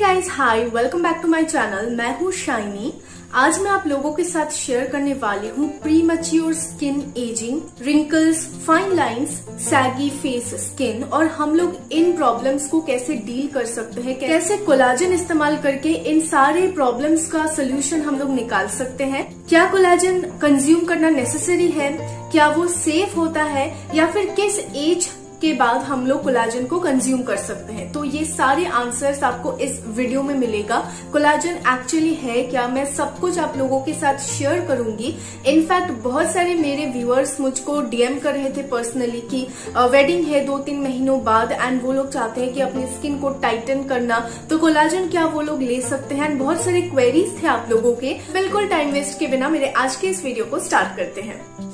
Guys hi welcome back to my channel मैं हूँ shiny. आज मैं आप लोगों के साथ शेयर करने वाली हूँ premature skin ageing wrinkles fine lines saggy face skin और हम लोग इन प्रॉब्लम्स को कैसे डील कर सकते हैं, कैसे कोलाजन इस्तेमाल करके इन सारे प्रॉब्लम्स का सोल्यूशन हम लोग निकाल सकते हैं। क्या कोलाजन कंज्यूम करना नेसेसरी है? क्या वो सेफ़ होता है? या फिर किस एज के बाद हम लोग कोलाजन को कंज्यूम कर सकते हैं। तो ये सारे आंसर्स आपको इस वीडियो में मिलेगा। कोलाजन एक्चुअली है क्या? मैं सब कुछ आप लोगों के साथ शेयर करूँगी। इनफैक्ट बहुत सारे मेरे व्यूअर्स मुझको डीएम कर रहे थे पर्सनली कि वेडिंग है दो तीन महीनों बाद एंड वो लोग चाहते हैं कि अपनी स्किन को टाइटन करना। तो कोलाजन क्या वो लोग ले सकते हैं? एंड बहुत सारे क्वेरीज थे आप लोगों के। बिल्कुल टाइम वेस्ट के बिना मेरे आज के इस वीडियो को स्टार्ट करते हैं।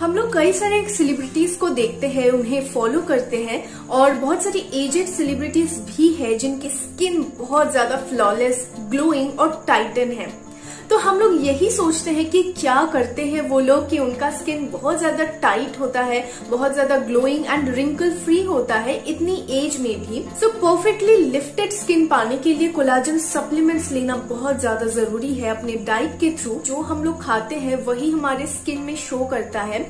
हम लोग कई सारे सेलिब्रिटीज को देखते हैं, उन्हें फॉलो करते हैं और बहुत सारी एजेड सेलिब्रिटीज भी है जिनकी स्किन बहुत ज़्यादा फ्लॉलेस ग्लोइंग और टाइटन है। तो हम लोग यही सोचते हैं कि क्या करते हैं वो लोग कि उनका स्किन बहुत ज़्यादा टाइट होता है, बहुत ज़्यादा ग्लोइंग एंड रिंकल फ्री होता है इतनी एज में भी। सो परफेक्टली लिफ्टेड स्किन पाने के लिए कोलाजन सप्लीमेंट्स लेना बहुत ज़्यादा ज़रूरी है अपने डाइट के थ्रू जो हम लोग खाते हैं, वही हमारे स्किन में शो करता है।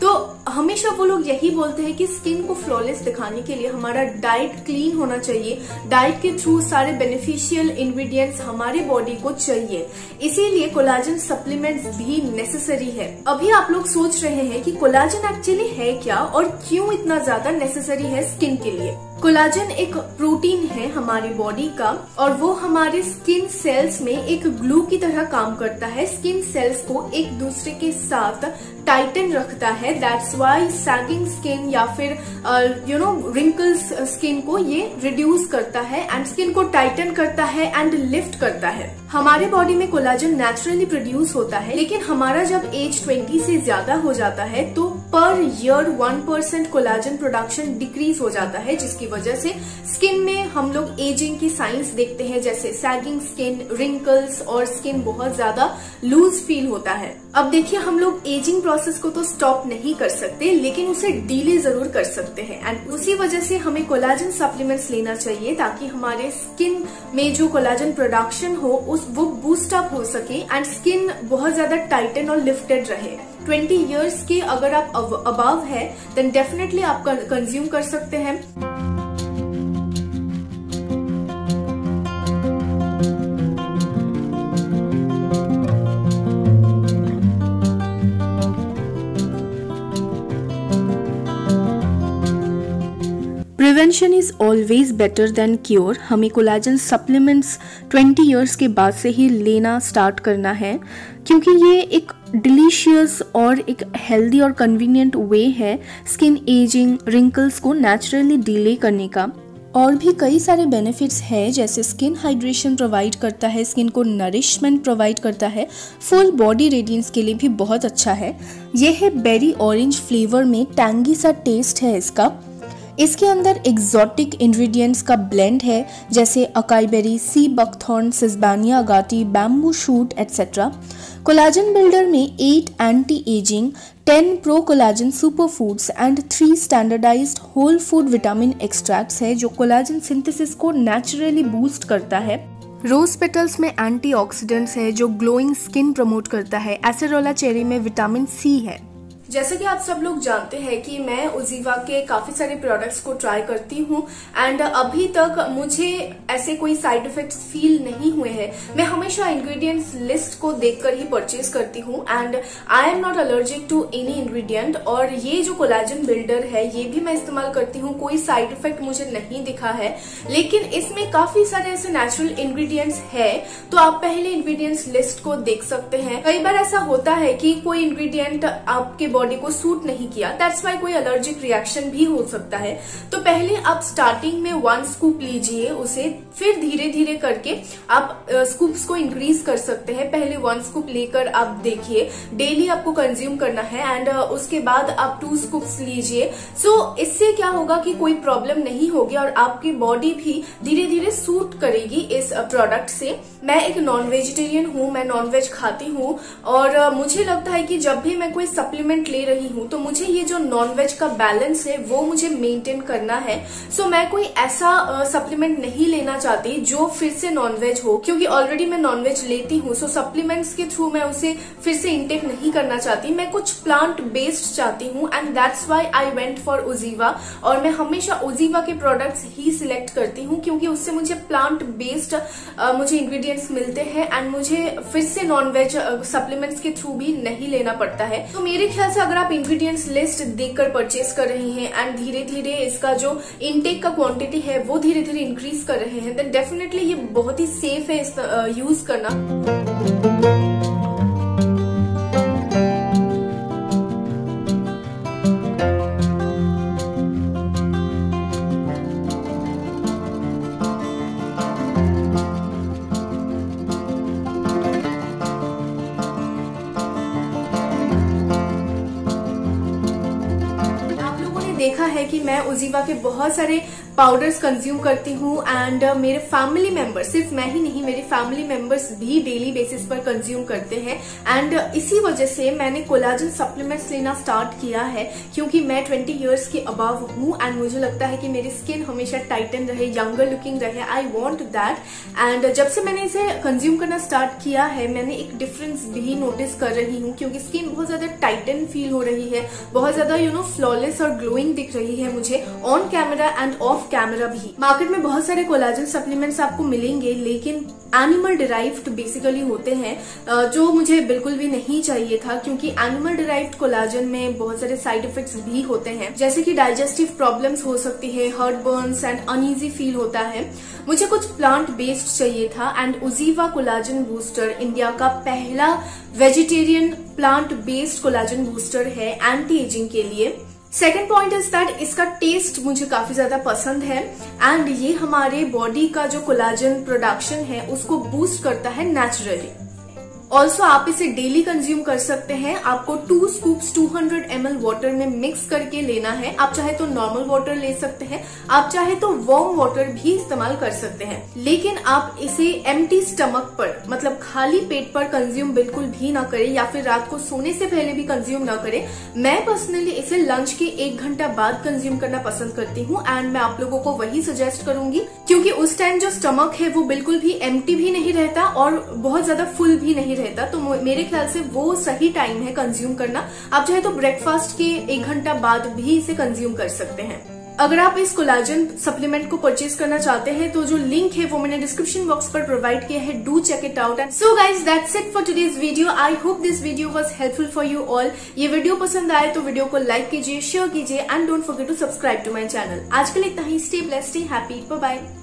तो हमेशा वो लोग यही बोलते हैं कि स्किन को फ्लॉलेस दिखाने के लिए हमारा डाइट क्लीन होना चाहिए। डाइट के थ्रू सारे बेनिफिशियल इंग्रेडिएंट्स हमारे बॉडी को चाहिए। इसीलिए कोलाजन सप्लीमेंट्स भी नेसेसरी है। अभी आप लोग सोच रहे हैं कि कोलाजन एक्चुअली है क्या और क्यों इतना ज़्यादा नेसेसरी है स्किन के लिए? कोलाजन एक प्रोटीन है हमारी बॉडी का और वो हमारे स्किन सेल्स में एक ग्लू की तरह काम करता है। स्किन सेल्स को एक दूसरे के साथ टाइटन रखता है। दैट्स वाई सैगिंग स्किन या फिर यू नो रिंकल्स स्किन को ये रिड्यूस करता है एंड स्किन को टाइटन करता है एंड लिफ्ट करता है। हमारे बॉडी में कोलाजन नेचुरली प्रोड्यूस होता है, लेकिन हमारा जब एज 20 से ज़्यादा हो जाता है तो per year one percent collagen production decrease हो जाता है, जिसकी वजह से स्किन में हम लोग एजिंग की साइंस देखते हैं, जैसे सैगिंग स्किन रिंकल्स और स्किन बहुत ज़्यादा लूज फील होता है। अब देखिए, हम लोग एजिंग प्रोसेस को तो स्टॉप नहीं कर सकते, लेकिन उसे डीले ज़रूर कर सकते हैं। एंड उसी वजह से हमें कोलाजन सप्लीमेंट्स लेना चाहिए, ताकि हमारे स्किन में जो कोलाजन प्रोडक्शन हो, उस वो बूस्ट अप हो सके। एंड स्किन बहुत ज़्यादा टाइटन और लिफ्टेड रहे। 20 इयर्स के अगर आप अबाव है देन डेफिनेटली आप कंज्यूम कर सकते हैं। Prevention is always better than cure हमें कोलाजन सप्लीमेंट्स 20 इयर्स के बाद से ही लेना स्टार्ट करना है, क्योंकि ये एक डिलीशियस और एक हेल्दी और कन्वीनियंट वे है स्किन एजिंग रिंकल्स को नेचुरली डिले करने का। और भी कई सारे बेनिफिट्स हैं, जैसे स्किन हाइड्रेशन प्रोवाइड करता है स्किन को नरिशमेंट प्रोवाइड करता है फुल बॉडी रेडियंस के लिए भी बहुत अच्छा है। यह है बेरी ऑरेंज फ्लेवर में टैंगी सा टेस्ट है इसका। इसके अंदर एग्जॉटिक इंग्रेडिएंट्स का ब्लेंड है, जैसे acai berry sea buckthorn sesbania agati bamboo shoot etcetera collagen builder में eight anti ageing ten pro collagen super foods and three standardised whole food vitamin extracts है, जो कोलाजन सिंथेसिस को naturally boost करता है. Rose petals में antioxidants है, जो glowing skin promote करता है. एसेरोला चेरी में विटामिन सी है. जैसे कि आप सब लोग जानते हैं कि मैं उजीवा के काफ़ी सारे प्रोडक्ट्स को ट्राई करती हूँ एंड अभी तक मुझे ऐसे कोई साइड इफेक्ट्स फील नहीं हुए हैं। मैं हमेशा इंग्रेडिएंट्स लिस्ट को देखकर ही परचेज करती हूँ and I am not allergic to any ingredient और ये जो कोलाजन बिल्डर है, ये भी मैं इस्तेमाल करती हूँ, कोई साइड इफ़ेक्ट मुझे नहीं दिखा है। लेकिन इसमें काफ़ी सारे ऐसे नेचुरल इंग्रेडिएंट्स है तो आप पहले इंग्रेडिएंट्स लिस्ट को देख सकते हैं। कई बार ऐसा होता है कि कोई इंग्रेडिएंट आपके बॉडी को सूट नहीं किया। दैट्स वाई कोई एलर्जिक रिएक्शन भी हो सकता है। तो पहले आप स्टार्टिंग में वन स्कूप लीजिए उसे फिर धीरे धीरे करके आप स्कूप्स को इंक्रीज कर सकते हैं। पहले वन स्कूप लेकर आप देखिए। डेली आपको कंज्यूम करना है एंड उसके बाद आप टू स्कूप्स लीजिए। सो so, इससे क्या होगा कि कोई प्रॉब्लम नहीं होगी और आपकी बॉडी भी धीरे धीरे सूट करेगी इस प्रोडक्ट से। मैं एक नॉन वेजिटेरियन हूँ मैं नॉन वेज खाती हूँ और मुझे लगता है कि जब भी मैं कोई सप्लीमेंट ले रही हूँ तो मुझे ये जो नॉन वेज का बैलेंस है वो मुझे मेंटेन करना है। सो so, मैं कोई ऐसा सप्लीमेंट uh, नहीं लेना चाहती जो फिर से नॉन वेज हो क्योंकि ऑलरेडी मैं नॉन वेज लेती हूँ। सो सप्लीमेंट्स के थ्रू मैं उसे फिर से इंटेक नहीं करना चाहती। मैं कुछ प्लांट बेस्ड चाहती हूँ and that's why I went for Uzeeva और मैं हमेशा उजीवा के प्रोडक्ट्स ही सिलेक्ट करती हूँ क्योंकि उससे मुझे प्लांट बेस्ड uh, मुझे इंग्रेडिएंट्स मिलते हैं एंड मुझे फिर से नॉन वेज सप्लीमेंट्स के थ्रू भी नहीं लेना पड़ता है। तो मेरे ख्याल से अगर आप इंग्रेडिएंट्स लिस्ट देखकर परचेस कर रहे हैं एंड धीरे धीरे इसका जो इनटेक का क्वांटिटी है वो धीरे धीरे इंक्रीज कर रहे हैं देन डेफिनेटली ये बहुत ही सेफ़ है यूज़ करना। है कि मैं उजीवा के बहुत सारे पाउडर्स कंज्यूम करती हूँ एंड uh, मेरे फैमिली मेंबर्स सिर्फ़ मैं ही नहीं मेरे फैमिली मेंबर्स भी डेली बेसिस पर कंज्यूम करते हैं। एंड uh, इसी वजह से मैंने कोलाजन सप्लीमेंट्स लेना स्टार्ट किया है क्योंकि मैं 20 इयर्स के अबव हूँ एंड मुझे लगता है कि मेरी स्किन हमेशा टाइटन रहे यंगर लुकिंग रहे आई वॉन्ट दैट एंड जब से मैंने इसे कंज्यूम करना स्टार्ट किया है मैंने एक डिफरेंस भी नोटिस कर रही हूँ क्योंकि स्किन बहुत ज़्यादा टाइटन फील हो रही है बहुत ज़्यादा यू नो फ्लॉलेस और ग्लोइंग दिख रही है मुझे on camera and off camera भी। मार्केट में बहुत सारे कोलाजन सप्लीमेंट्स आपको मिलेंगे, लेकिन एनिमल डिराइव्ड बेसिकली होते हैं जो मुझे बिल्कुल भी नहीं चाहिए था, क्योंकि एनिमल डिराइव्ड कोलाजन में बहुत सारे साइड इफेक्ट्स भी होते हैं। जैसे कि डाइजेस्टिव प्रॉब्लम्स हो सकती है heart burns and uneasy feel होता है। मुझे कुछ प्लांट बेस्ड चाहिए था and Uzeeva collagen booster India का पहला vegetarian plant based collagen booster है एंटी एजिंग के लिए। सेकेंड पॉइंट इज़ दैट इसका टेस्ट मुझे काफ़ी ज़्यादा पसंद है एंड ये हमारे बॉडी का जो कोलाजन प्रोडक्शन है, उसको बूस्ट करता है नेचुरली ऑल्सो आप इसे डेली कंज्यूम कर सकते हैं। आपको टू स्कूप्स 200 हंड्रेड वाटर में मिक्स करके लेना है। आप चाहे तो नॉर्मल वाटर ले सकते हैं। आप चाहे तो वार्म वाटर भी इस्तेमाल कर सकते हैं। लेकिन आप इसे एम स्टमक पर मतलब खाली पेट पर कंज्यूम बिल्कुल भी ना करें या फिर रात को सोने से पहले भी कंज्यूम ना करें। मैं पर्सनली इसे लंच के एक घंटा बाद कंज्यूम करना पसंद करती हूँ एंड मैं आप लोगों को वही सजेस्ट करूँगी। क्योंकि उस टाइम जो स्टमक है, वो बिल्कुल भी एम भी नहीं रहता और बहुत ज़्यादा फुल भी नहीं रहता तो मेरे ख्याल से वो सही टाइम है कंज्यूम करना। आप चाहे तो ब्रेकफास्ट के एक घंटा बाद भी इसे कंज्यूम कर सकते हैं। अगर आप इस कोलाजन सप्लीमेंट को परचेज करना चाहते हैं तो जो लिंक है वो मैंने डिस्क्रिप्शन बॉक्स पर प्रोवाइड किया है do check it out and so guys that's it for today's video I hope this video was helpful for you all ये वीडियो पसंद आए तो वीडियो को लाइक कीजिए शेयर कीजिए and don't forget to subscribe to my channel आज के लिए इतना ही. Stay bless stay happy bye